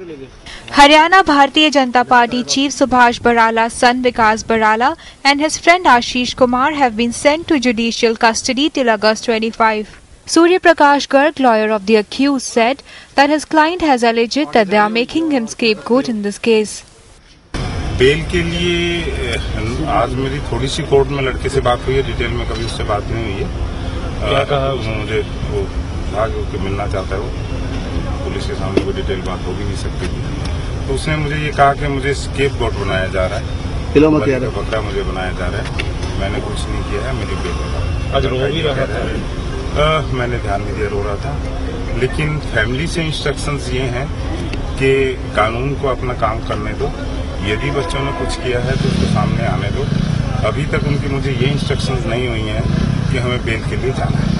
Haryana Bharatiya Janata Party Chief Subhash Barala, son Vikas Barala, and his friend Ashish Kumar have been sent to judicial custody till August 25. Surya Prakash Garg, lawyer of the accused, said that his client has alleged that they are making him scapegoat in this case. Bail के लिए अ, आज मेरी थोड़ी सी court में लड़के से बात हुई है डिटेल में कभी उससे बात नहीं हुई है क्या कहा अ, मुझे वो भाग के मिलना चाहता है वो पुलिस के सामने कोई डिटेल बात हो भी नहीं सकती थी। तो उसने मुझे ये कहा कि मुझे स्केप गोट बनाया जा रहा है। किलो मत बलि यार का बकरा मुझे बनाया जा रहा है। मैंने कुछ नहीं किया है मेरी बेल होगा आज रो भी रहा था। मैंने ध्यान नहीं दिया रो रहा था। लेकिन फैमिली से इंस्ट्रक्शंस ये हैं कि कानून को अपना काम करने दो। यदि बच्चों ने कुछ किया है तो उसको सामने आने दो। अभी तक उनकी मुझे ये इंस्ट्रक्शंस नहीं हुई हैं कि हमें बेल के लिए जाना है।